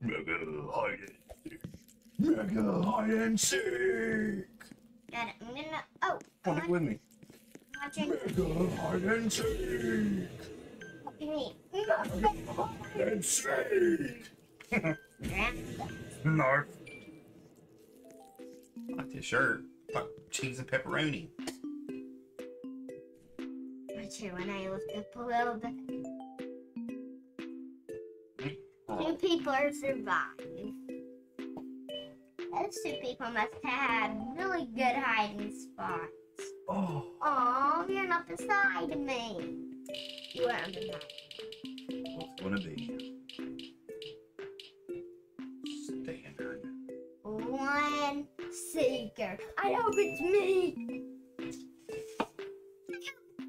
Mega hide and seek. Mega hide and seek. Got it. I'm gonna. Oh, Come on, with me. watching. Mega hide and seek. What do you mean? Mega hide and seek. Narf. Like this shirt. Like cheese and pepperoni. Here when I lift up a little bit. Two people are surviving. Those two people must have had really good hiding spots. Oh. Oh, you're not beside me. You are beside What's gonna be? Standard. One seeker. I hope it's me.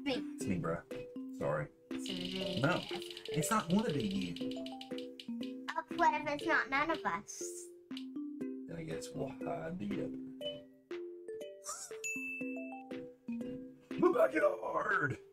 Me. It's me, bruh. Sorry. It's me. No. It's not gonna be you. It's not none of us? Then I guess we'll hide together. My backyard! Any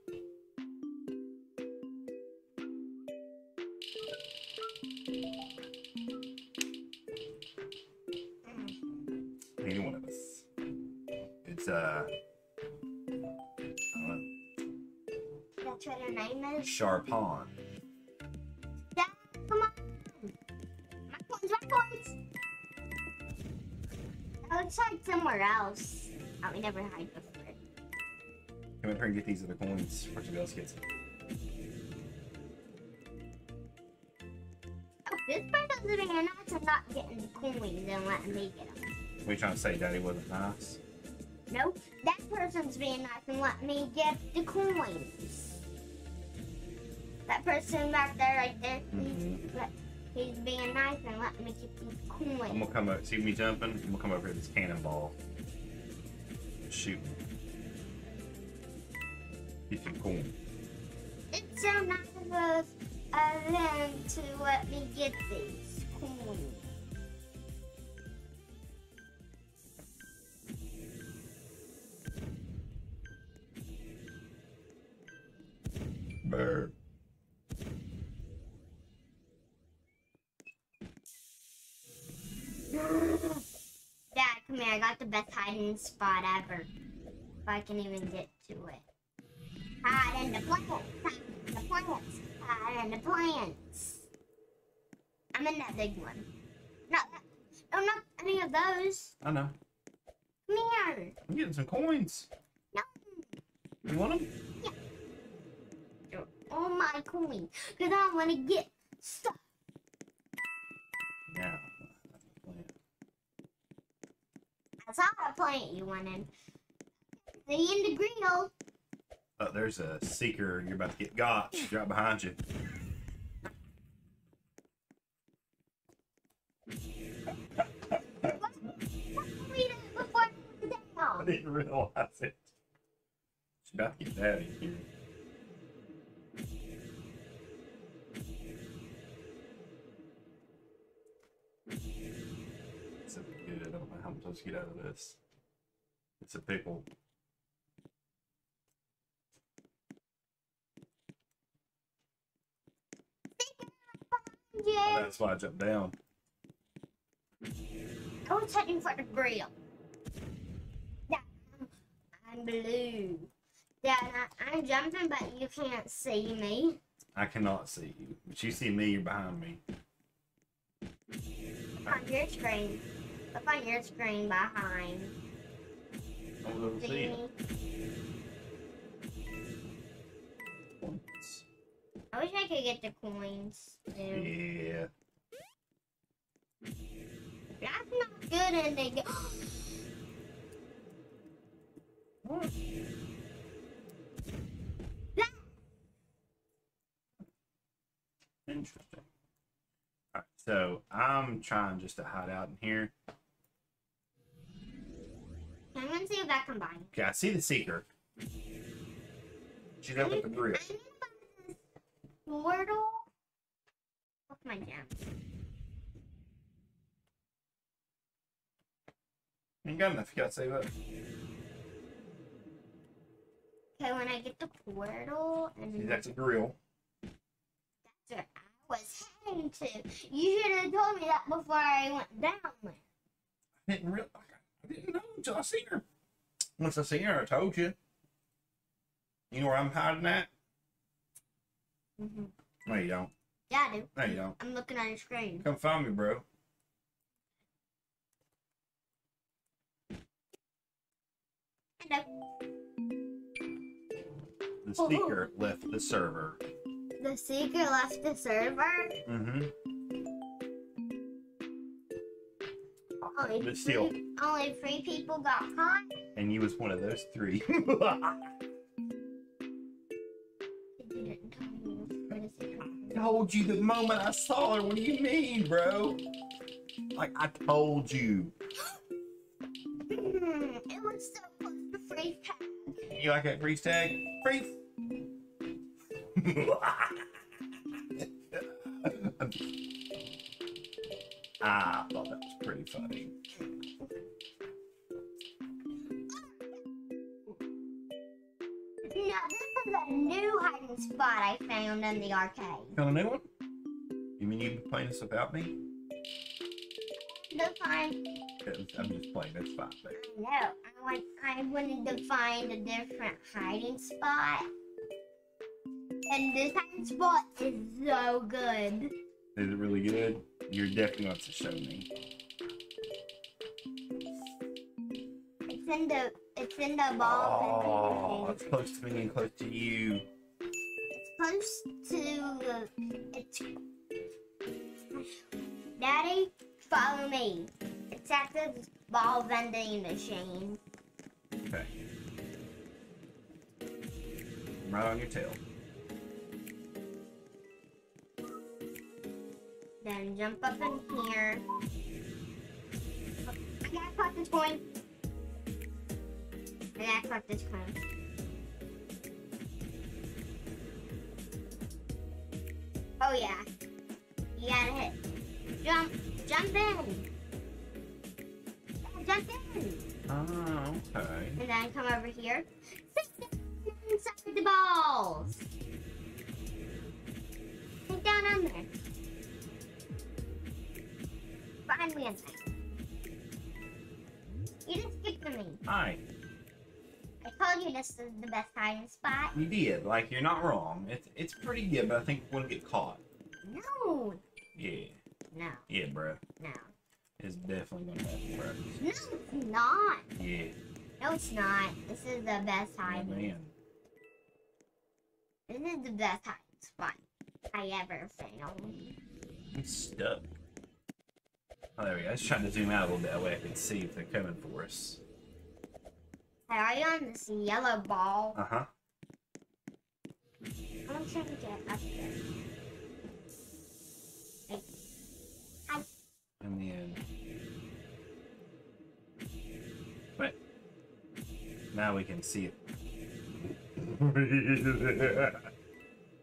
Come up here these other coins before somebody else gets them. Oh, this person's being nice and not getting the coins and letting me get them. What are you trying to say, Daddy wasn't nice? Nope, that person's being nice and letting me get the coins. That person back there, right there, Mhm. he's, he's being nice and letting me get these I'm coins. gonna come up, see me jumping? I'm gonna come over here with this cannonball. Shoot me. Get some coin. It's so nice of us of them to let me get these coins. Bear. Dad, come here. I got the best hiding spot ever. If I can even get to it. Uh, Hide in the plants. Hide in the plants. Hide in the plants. I'm in that big one. Not that. No, not any of those. I know. Come here. I'm getting some coins. No. You want them? Yeah. All my coins. Because I want to get stuff. Yeah. I saw a plant you wanted. The in the grill. Oh, there's a seeker. You're about to get got. Right behind you. What we did before I put it I down? didn't realize it. She's about to get daddy here. It's a good. I don't know how I'm supposed to get out of this. It's a pickle. Yeah. That's why I jumped down. I was heading for the grill. Yeah, I'm blue. Yeah, I, I'm jumping, but you can't see me. I cannot see you, but you see me. You're behind me. On your screen. Look on your screen behind. I over See see you. I wish I could get the coins. Too. Yeah. That's not good, and they go. Interesting. Alright, so I'm trying just to hide out in here. I'm gonna see if that combines. Okay, I see the seeker. She's up at the grill. I need to buy this portal. What's my gem? Ain't got enough. You gotta save up. Okay, when I get the portal and See, that's a grill. that's where I was heading to. You should have told me that before I went down there. I didn't real. I didn't know until I seen her. Once I seen her, I told you. You know where I'm hiding at? Mm-hmm. No, you don't. Yeah, I do. No, you don't. I'm looking at your screen. Come find me, bro. Hello. The speaker left the server. The seeker left the server. Mm-hmm. Only But still. only three people got caught. And you was one of those three. told you the moment I saw her. What do you mean, bro? Like I told you. Hmm, it was so close to free tag. You like that freeze tag? Freeze. ah, I thought that was pretty funny. Now this is a new hiding spot I found in the arcade. Found a new one? You mean you've been playing this without me? Find, I'm just playing. That's fine. I know, I want, I wanted to find a different hiding spot. And this hiding spot is so good. Is it really good? You're definitely going to show me. It's in the, it's in the ball. Oh, it's close to me and close to you. Close to the, it's, Daddy, follow me. It's at the ball vending machine. Okay. Right on your tail. Then jump up in here. I gotta collect this coin. I gotta collect this coin. Oh yeah. You gotta hit. Jump. Jump in. Yeah, Jump in. Oh, okay. And then come over here. Sit down inside the balls. Sit down on there. Find me in there. You just skipped to me. Hi. This is the best hiding spot. You did. Like, you're not wrong. It's it's pretty good, but I think we're gonna get caught. No. Yeah. No. Yeah, bro. No. It's definitely gonna happen, bro. No, it's not. Yeah. No, it's not. This is the best Oh, hiding. man. This is the best hiding spot I ever found. I'm stuck. Oh, there we go. I was trying to zoom out a little bit. That way I could see if they're coming for us. Are you on this yellow ball? Uh huh. I'm trying to get up there. And then. But now we can see it.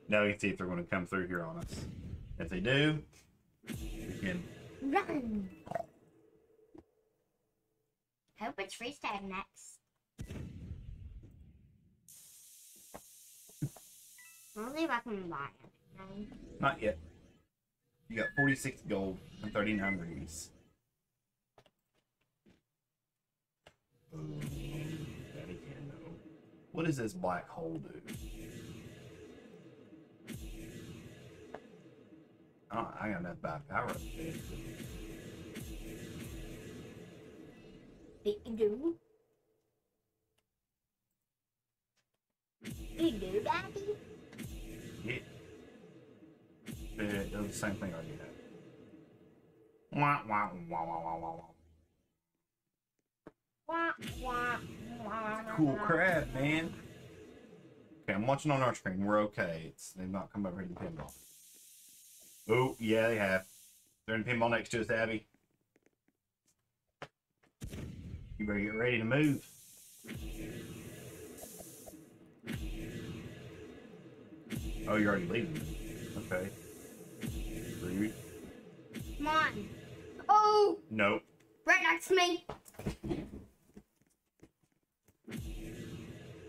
now we can see if they're going to come through here on us. If they do, we can. Run! Hope it's freeze tag next. I'll see if I can buy it. Not yet. You got 46 gold and 39 rubies. Ooh, Daddy can know. What does this black hole do? Oh, I got enough bad power up there. Do. The same thing I do that. Wah, wah, wah, wah, wah, wah, wah. Wah, wah, wah. Cool crab, man. Okay, I'm watching on our screen. We're okay. It's they've not come over here to pinball. Oh, yeah, they have. They're in pinball next to us, Abby. You better get ready to move. Oh, you're already leaving. Okay. Rude. Come on. Oh, Nope. right next to me.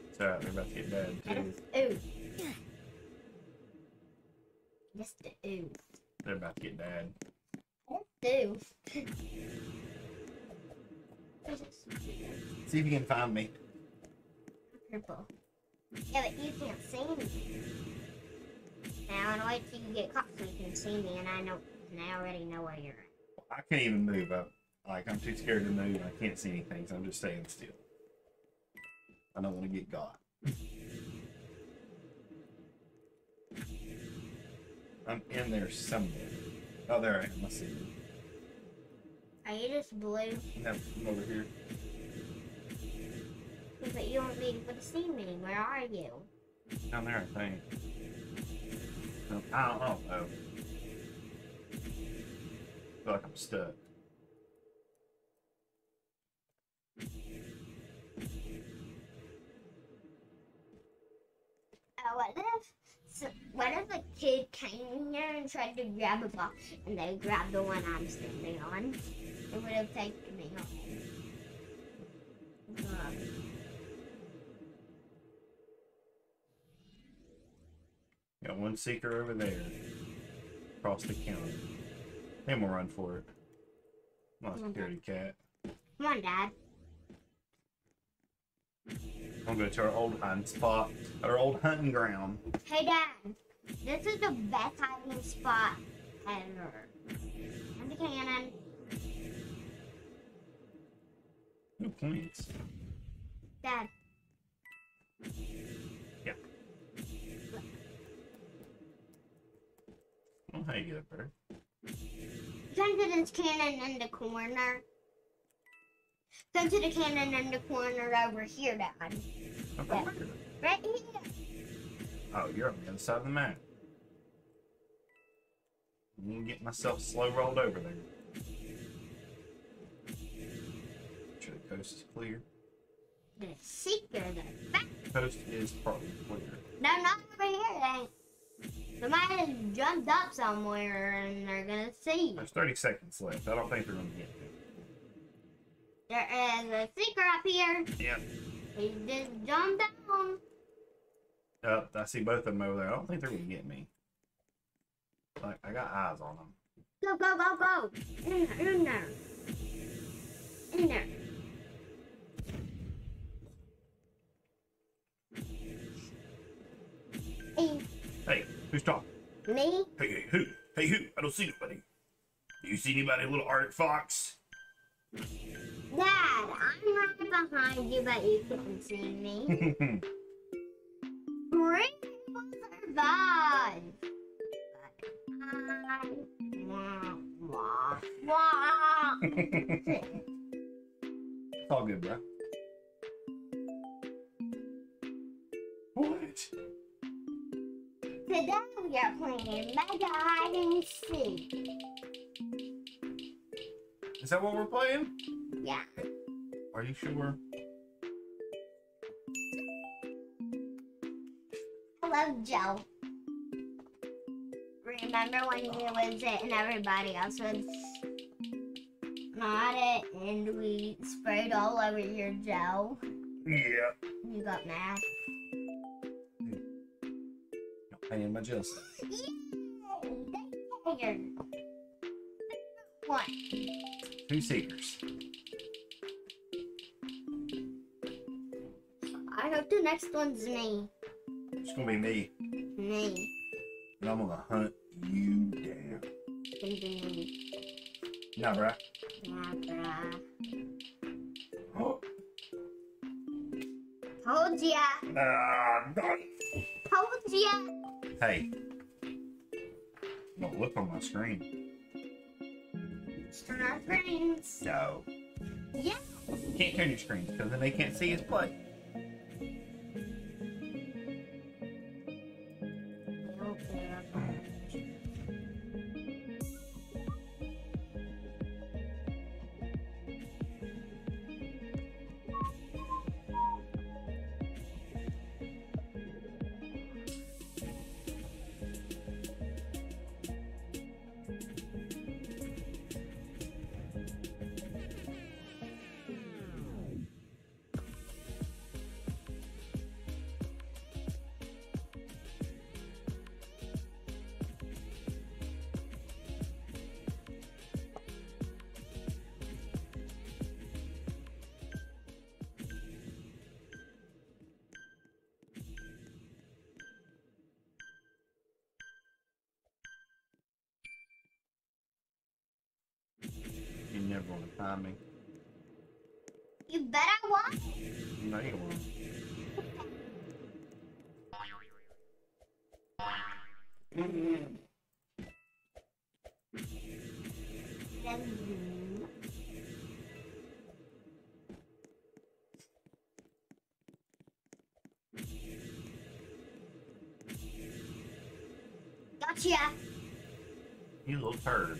It's alright, they're about to get bad too. Ooh. Just do. They're about to get dad. Do. See if you can find me. Purple. Yeah, but you can't see me. Now, and wait till you get caught so you can see me, and I know, and I already know where you're at. I can't even move up. Like I'm too scared to move. I can't see anything, so I'm just staying still. I don't want to get got. I'm in there somewhere. Oh, there I am. Let's see. Are you just blue? No, I'm over here. But you don't be able to see me. Where are you? Down there, I think. No, I don't know. Feel like I'm stuck. Uh, what if, so, what if a kid came here and tried to grab a box, and they grabbed the one I'm standing on? It would have taken me home. Um, Got one seeker over there. Across the counter. Then we'll run for it. My Okay. security cat. come on, Dad. I'm gonna go to our old hunting spot. Our old hunting ground. Hey, Dad. This is the best hiding spot ever. And the cannon. No points. Dad. Oh, how you get up there? Come to this cannon in the corner. Come to the cannon in the corner over here, Dad. Okay, Yeah. Right here. Oh, you're on the other side of the map. I'm gonna get myself slow rolled over there. Make sure the coast is clear. The seeker, the. Coast is probably clear. No, not over here. They. Somebody has jumped up somewhere and they're gonna see. There's 30 seconds left. I don't think they're gonna get me. There is a seeker up here. Yeah. He just jumped down. Uh, I see both of them over there. I don't think they're gonna get me. Like I got eyes on them. Go, go, go, go. In there, in there. In there. Hey, who's talking? me? Hey, hey, who? Hey, who? I don't see nobody. You see anybody, little Arctic fox? Dad, I'm right behind you, but you can't see me. Three people survived. I... Wah, wah, wah. it's all good, bro. What? Today we are playing Mega Hide and Seek. Is that what we're playing? Yeah. Are you sure? I love Joe. Remember when you was it and everybody else was not it and we sprayed all over your Joe? Yeah. You got mad. My justice. Yay! They figured. One. Two seekers. I hope the next one's me. It's gonna be me. Me. And I'm gonna hunt you down. It's gonna be. Nah, bruh. Yeah, bruh. Oh, Told ya. nah, nah. Told ya. Hey. Don't look on my screen. Turn our screens. No. Yeah. You can't turn your screens because then they can't see us play. Never to find me. You bet I won't. No, you won't. Gotcha. You little turd.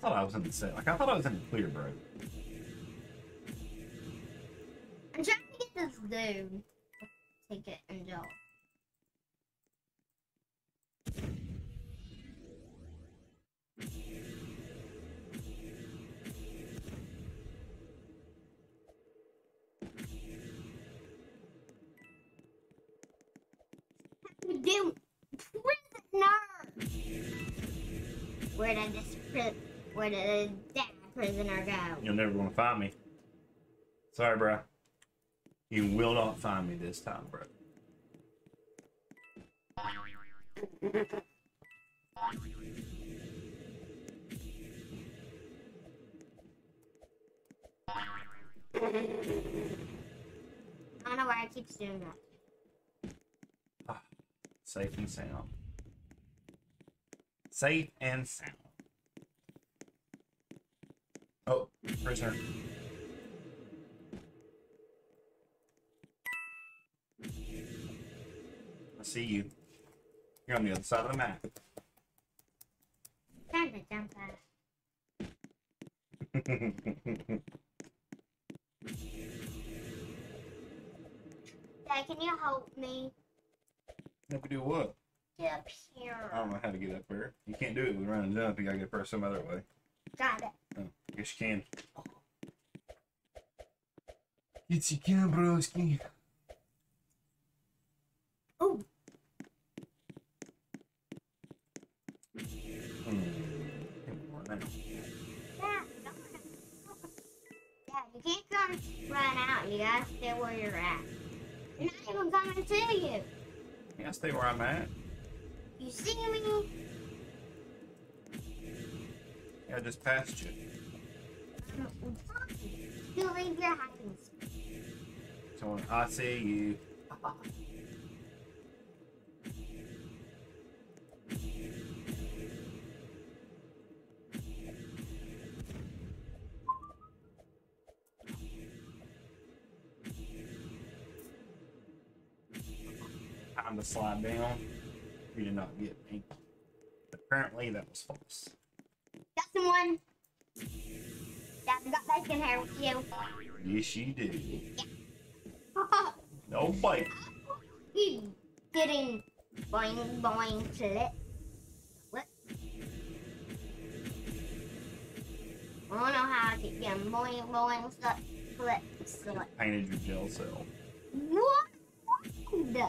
Thought I was in the set. Like I thought I was in the clear, bro. I'm trying to get this dude. Take it and go. Do prisoner. Where did this pri- where did that prisoner go? You'll never want to find me. Sorry, bro. You will not find me this time, bro. I don't know why it keeps doing that. Ah, safe and sound. Safe and sound. Oh, prisoner. I see you. You're on the other side of the map. Time to jump out. Dad, can you help me Never do what? get up here? I don't know how to get up there. You can't do it with run and jump. You gotta get first some other way. Got it. Oh, I guess you can. Yes, you can, broski. Ooh. Dad, don't- Dad, you can't come run out. You gotta stay where you're at. You're not even coming to you. Yeah, stay where I'm at. You see me? Yeah, I just passed you. Your hiding spot. I see you. Time to slide down. You did not get me. Apparently that was false. Got someone. Dad, I got bacon here with you. Yes, you do. No bite. you getting boing boing flip. What? I don't know how to keep getting boing boing flip flip. Painted your gel cell. What? The?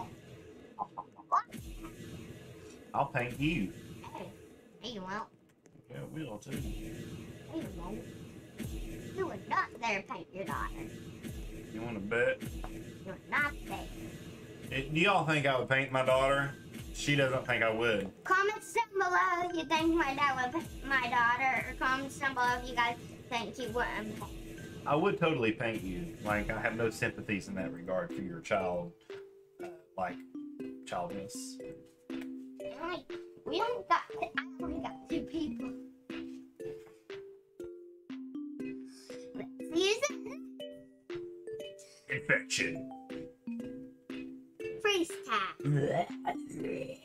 I'll paint you. Hey, hey, you won't. Yeah, we will too. Hey, you won't. You would not dare paint your daughter. You want to bet? You're not dare. Eh, Do y'all think I would paint my daughter? She doesn't think I would. Comment down below if you think my dad would paint my daughter, or comment down below if you guys think he wouldn't paint. I would totally paint you. Like I have no sympathies in that regard for your child, uh, like childness. Like, we only got, I only got two people. Infection. Freeze tag. Yeah, we gotta see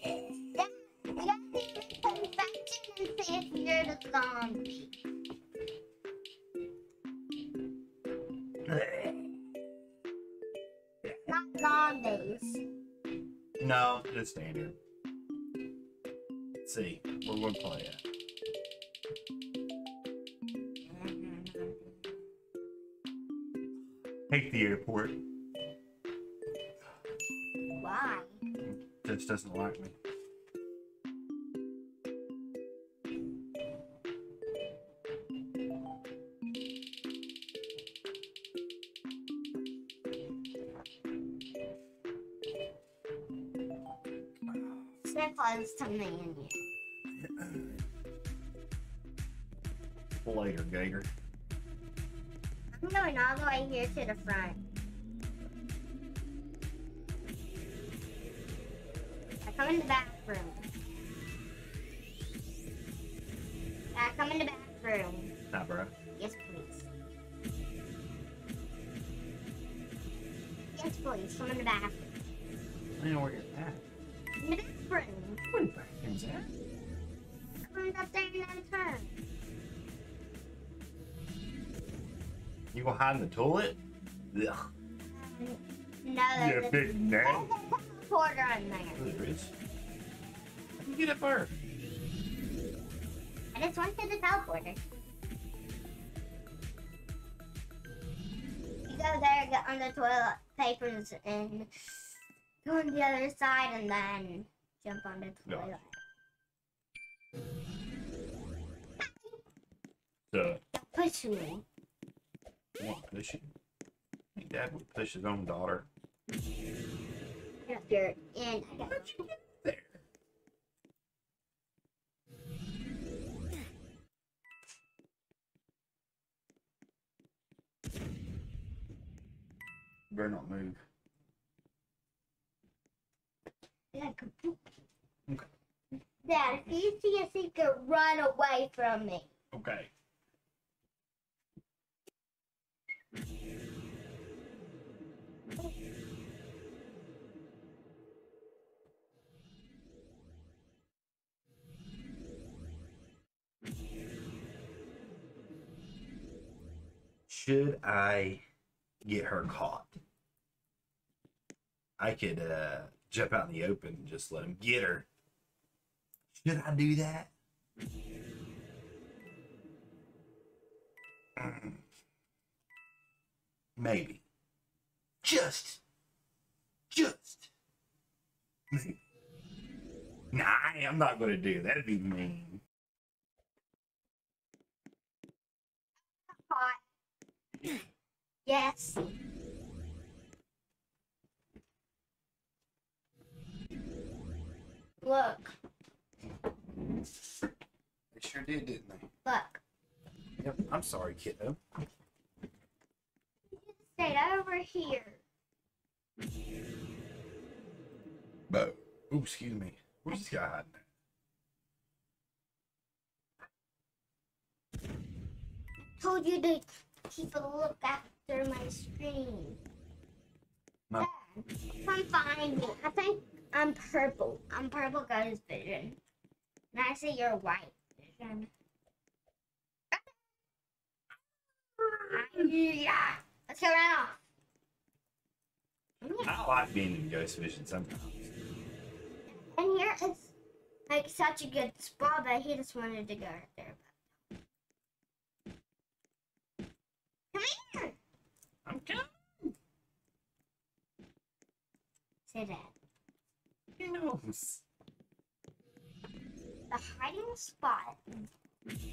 if infection and see if you're the zombie. Not zombies. No, it's standard. Let's see, where we'll play at. Hate the airport. Why? Just doesn't like me. Yes, please. Come in the bathroom. I don't know where you're at. In the bathroom. The bathroom's at? Come up there and then turn. You gonna hide in the toilet? Ugh. No, You there's a, big there's name. a teleporter in there. There is. You get it first. I just went to the teleporter. You go there, get on the toilet papers, and go on the other side, and then jump on the toilet. So, Don't push me. to push you? I think Dad would push his own daughter. If you're in, I got you Better not move. like a poop. Okay. Dad, if you see a secret, run away from me. Okay. Should I get her caught? I could uh, jump out in the open and just let him get her. Should I do that? Maybe. Just. Just. Nah, I'm not going to do that. That'd be mean. Yes. Look, They sure did, didn't they? look. Yep. I'm sorry, kiddo. You just stayed over here. Bo. Ooh, excuse me. Where's this guy hiding? Told you to keep a look after my screen. No. Come find me. I think I'm purple. I'm purple ghost vision. And I see you're white vision. Yeah. Let's go run off. I like being in ghost vision sometimes. And here is like such a good spot, but he just wanted to go right there. Come here. I'm coming. Say that. He knows. The hiding spot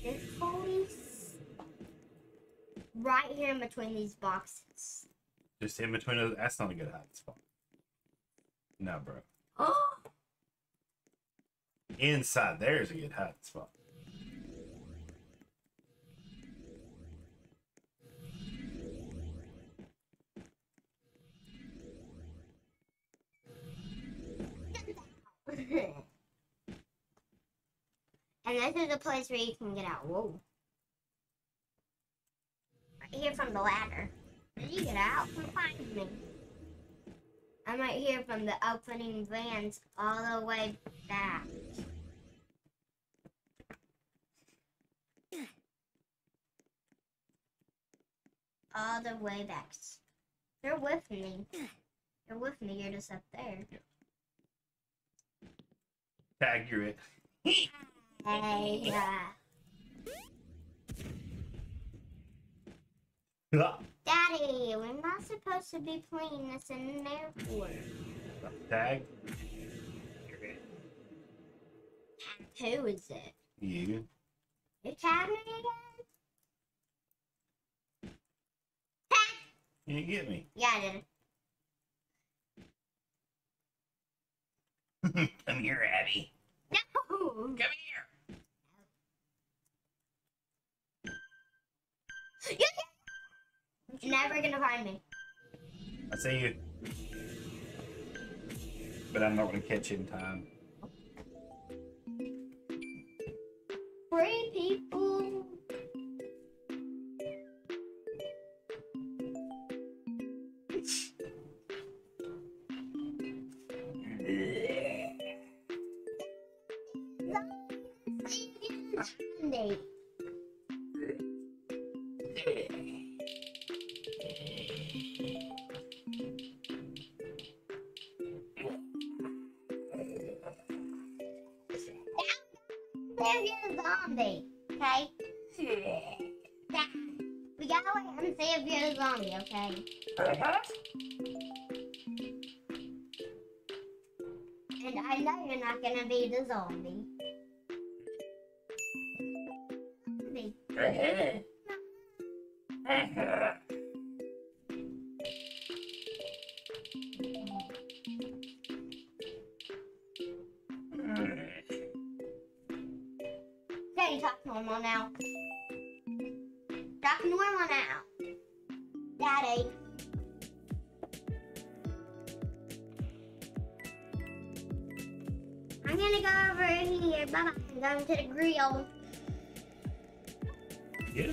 is fully right here in between these boxes. Just in between those. That's not a good hiding spot. No, bro. Oh. Inside there is a good hiding spot. And this is a place where you can get out. Whoa. Right here from the ladder. Do you get out? Come find me. I'm right here from the opening vans all the way back. All the way back. You're with me. You're with me. You're just up there. Tag you're it. Hey, uh, Daddy, we're not supposed to be playing this in an airport. Tag. Who is it? You. You tagged me again? Tag! You didn't get me. Yeah, I did. Come here, Abby. No. Come here. You're never gonna find me. I see you. But I'm not gonna catch you in time. Free people. Zombie. Zombie. Okay, talk normal now. Talk normal now. Daddy. I'm gonna go over here. Bye bye. I'm going to the grill. Yeah.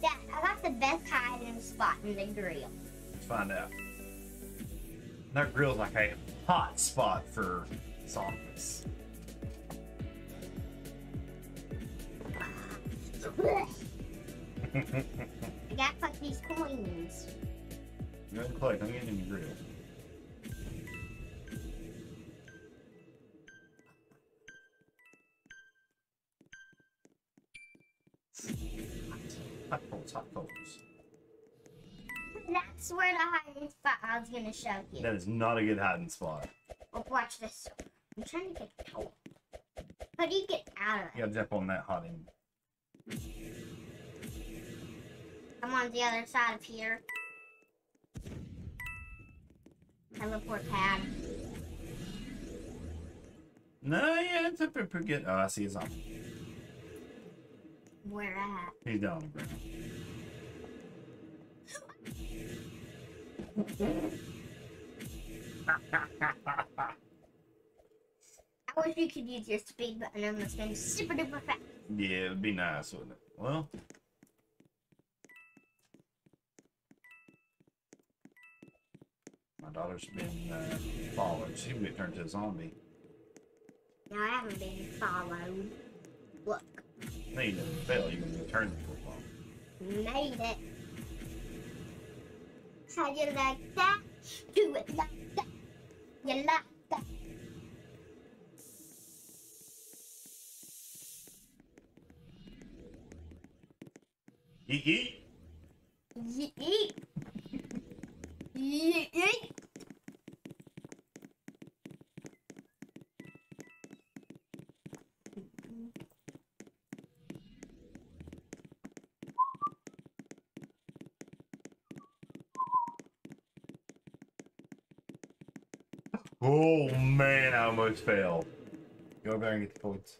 Dad, I got the best hiding spot in the grill. Let's find out. That grill's like a hot spot for zombies. I got like these coins. Go ahead and collect. I'm getting in the grill. Gonna show you. That is not a good hiding spot. Oh, watch this. I'm trying to get out. How do you get out of it? You gotta jump on that end. I'm on the other side of here. Teleport pad. No, yeah, it's a pretty good. Oh, I see a zombie. Where at? He's down on the ground. I wish you could use your speed button on this thing super duper fast. Yeah, it would be nice, wouldn't it? Well. My daughter's been uh, followed. She would turned to a zombie. Now I haven't been followed. Look, No, you didn't fail. You're going to turned into a zombie. made it. How you like that? Do it like that. You like that? Yeet yeet. Yeet. Oh man, I almost failed. Go over there and get the points.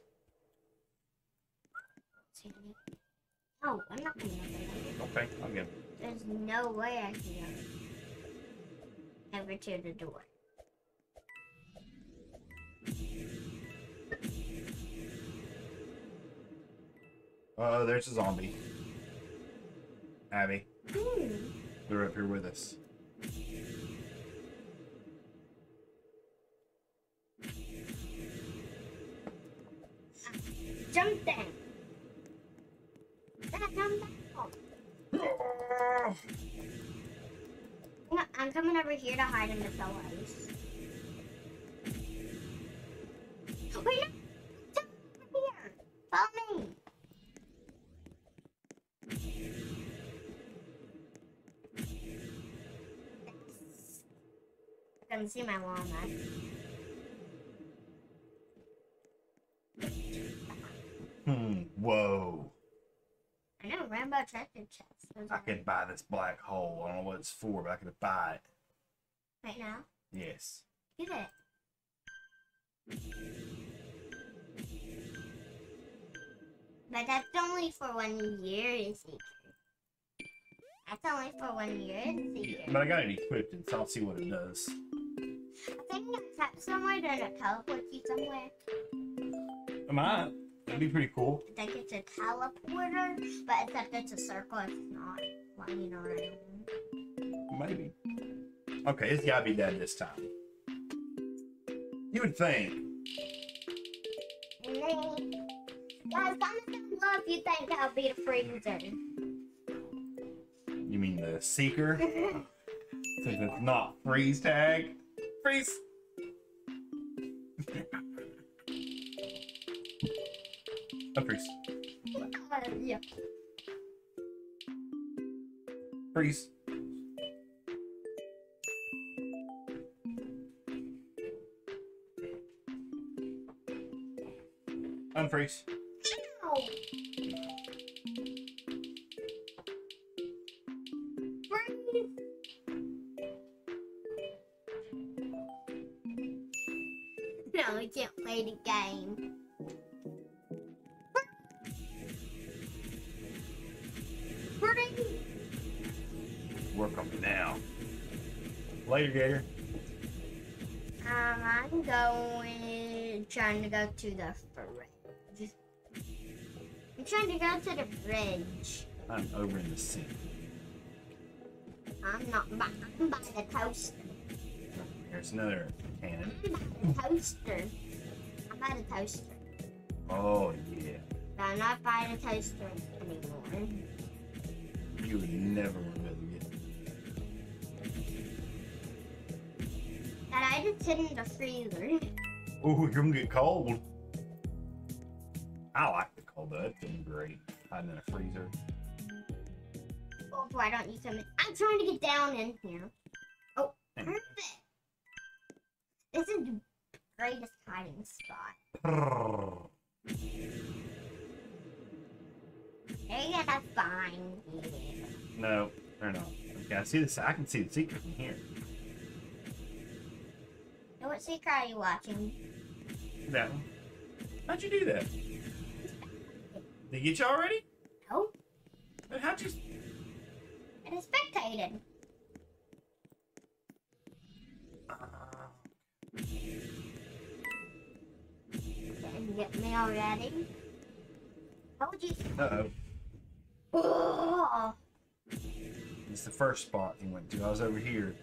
Oh, I'm not gonna. Okay, I'll get. There's no way I can go over to the door. Uh, there's a zombie. Abby, Hmm. they're up here with us. In the pillows. Wait, no. Jump over here. Follow me. can see my llama. Hmm. Whoa. I know, Rainbow Treasure Chest. I could buy this black hole. I don't know what it's for, but I could buy it. Right now? Yes. Get it. But that's only for one year, Seeker. That's only for one year, Seeker. But I got it equipped, and so I'll see what it does. I think it's up somewhere, it teleports you somewhere. Am I? That'd be pretty cool. I think it's a teleporter, but except it's a circle, it's not flying around. Maybe. Okay, it's gotta be dead this time. You would think. Guys, comment down below if you think I'll be the freezer. You mean the seeker? Since it's not freeze tag. Freeze! Unfreeze. Uh, yeah. Freeze. Unfreeze. Ow. Freeze. No, we can't play the game. Freeze. Work on me now. Later, Gator. Um, I'm going, trying to go to the fridge. I'm trying to go to the fridge. I'm over in the sink. I'm not by, I'm by the toaster. There's another cannon. I'm by the toaster. I'm by the toaster. Oh, yeah. But I'm not by the toaster anymore. You would never want to be able to get I just hid in the freezer. Oh, you're gonna get cold. I like the cold though. That's been great. Hiding in a freezer. Oh, why don't you come in? I'm trying to get down in here. Oh, perfect. This is the greatest hiding spot. They're gonna find you. No, they're not. Okay, I see this. I can see the secret from here. What secret are you watching? That one. How'd you do that? Did he get you already? No, Then how'd you? it is spectated. Uh, Didn't get me already. Told you. uh-oh. Oh, It's the first spot he went to. I was over here.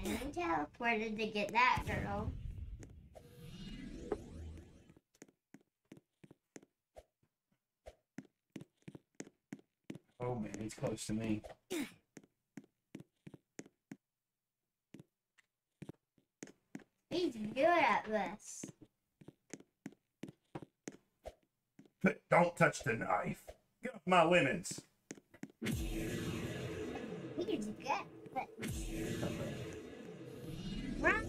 I didn't teleported to get that girl. Oh man, he's close to me. He's good at this. But don't touch the knife. Get off my lemons. He's good at this. Run,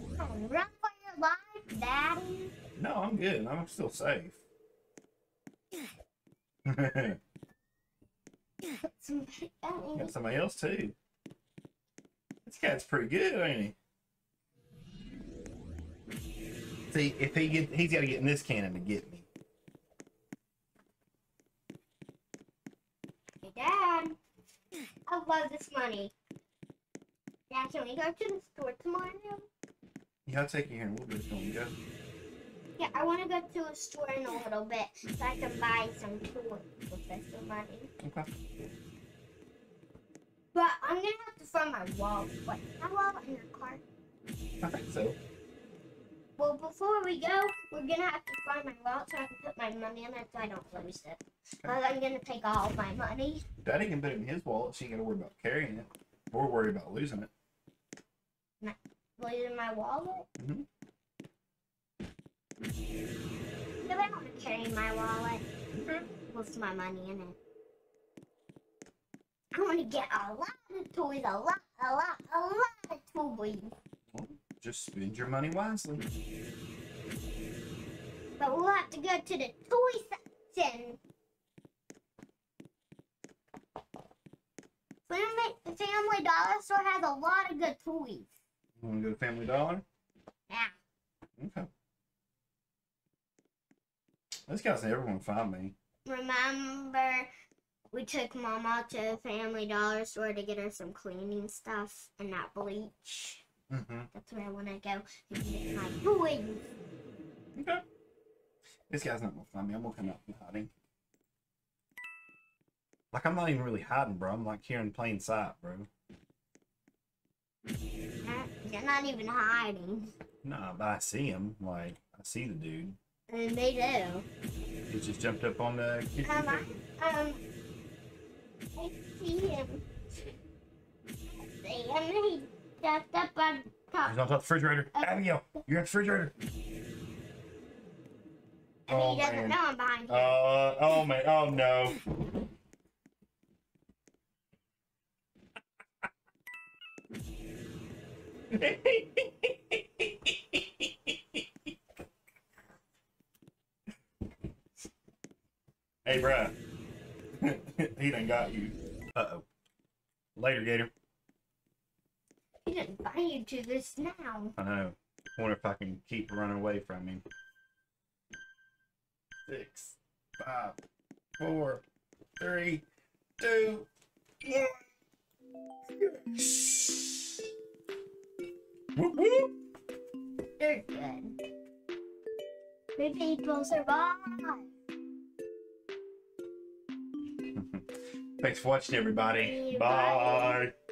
run for your life, Daddy. No, I'm good. I'm still safe. Got Somebody else. too. This guy's pretty good, ain't he? See, if he get, he's got to get in this cannon to get me. Hey, Dad. I love this money. Dad, can we go to the store tomorrow? Yeah, I'll take you here in a little bit. if You go? Yeah, I want to go to a store in a little bit so I can buy some toys with this money. Okay. But I'm gonna have to find my wallet. What? My wallet in your car? I think so. Well, before we go, we're gonna have to find my wallet so I can put my money in it so I don't lose it. Because I'm gonna take all my money. Daddy can put it in his wallet, so you got to worry about carrying it. Or worry about losing it. Losing my wallet? Mhm. No, I don't want to carry my wallet Okay. with my money in it. I want to get a lot of toys, a lot, a lot, a lot of toys. Just spend your money wisely. But we'll have to go to the toy section. Family, the Family Dollar store has a lot of good toys. You want to go to Family Dollar? Yeah. Okay. This guy's never gonna find me. Remember, we took Mom out to Family Dollar store to get her some cleaning stuff and that bleach. Mm-hmm. That's where I want to go and get my toys. Okay. This guy's not gonna find me. I'm gonna come out from hiding. Like I'm not even really hiding, bro. I'm like here in plain sight, bro. You're not even hiding. Nah, but I see him. Like I see the dude. And they do. He just jumped up on the kitchen. Um. I, um, I see him. I see him. He jumped up on top. He's on top of the refrigerator. Uh, Abigail, you're at the refrigerator. And Oh, he doesn't man. know I'm behind him. Uh, oh man, oh no. hey, bruh. he done got you. Uh oh. Later, Gator. he didn't find you to this now. I know. Wonder if I can keep running away from him. Six, five, four, three, two, one. Whoop whoop. They're good. Good people survive. Thanks for watching, everybody. Bye. Bye.